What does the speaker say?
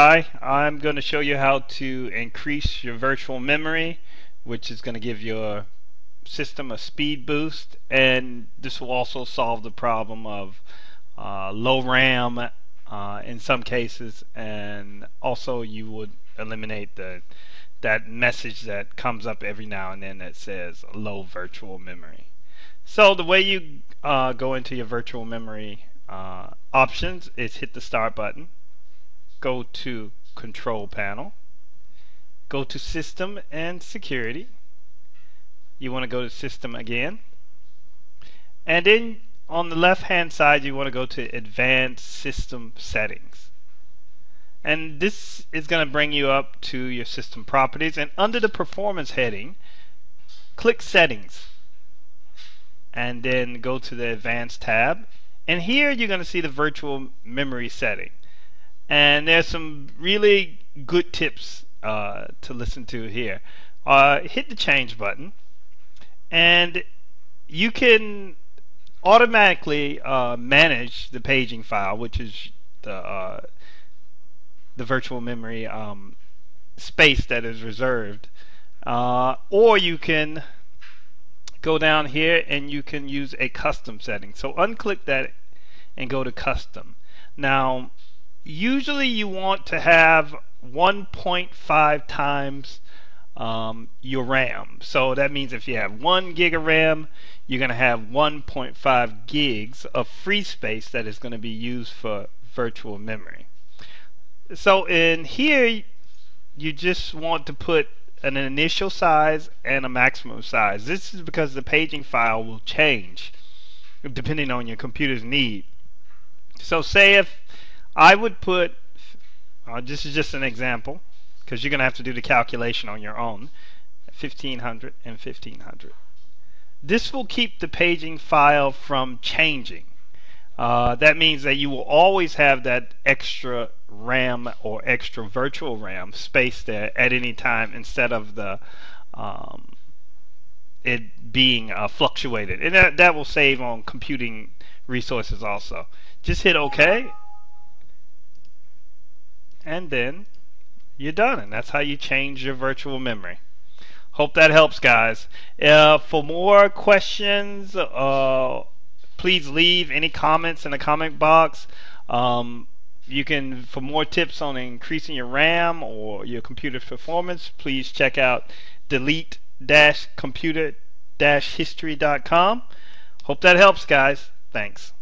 Hi, I'm going to show you how to increase your virtual memory which is going to give your system a speed boost and this will also solve the problem of uh, low RAM uh, in some cases and also you would eliminate the that message that comes up every now and then that says low virtual memory. So the way you uh, go into your virtual memory uh, options is hit the start button go to Control Panel, go to System and Security. You want to go to System again. And then on the left hand side you want to go to Advanced System Settings. And this is going to bring you up to your system properties and under the performance heading click settings and then go to the advanced tab and here you're going to see the virtual memory setting and there's some really good tips uh, to listen to here. Uh, hit the change button, and you can automatically uh, manage the paging file, which is the uh, the virtual memory um, space that is reserved, uh, or you can go down here and you can use a custom setting. So unclick that and go to custom. Now usually you want to have 1.5 times um, your RAM. So that means if you have 1 gig of RAM, you're going to have 1.5 gigs of free space that is going to be used for virtual memory. So in here, you just want to put an initial size and a maximum size. This is because the paging file will change depending on your computer's need. So say if I would put, uh, this is just an example, because you're going to have to do the calculation on your own, 1500 and 1500. This will keep the paging file from changing. Uh, that means that you will always have that extra RAM or extra virtual RAM space there at any time instead of the um, it being uh, fluctuated. And that, that will save on computing resources also. Just hit OK and then you're done. And that's how you change your virtual memory. Hope that helps, guys. Uh, for more questions, uh, please leave any comments in the comment box. Um, you can, for more tips on increasing your RAM or your computer performance, please check out delete-computer-history.com. Hope that helps, guys. Thanks.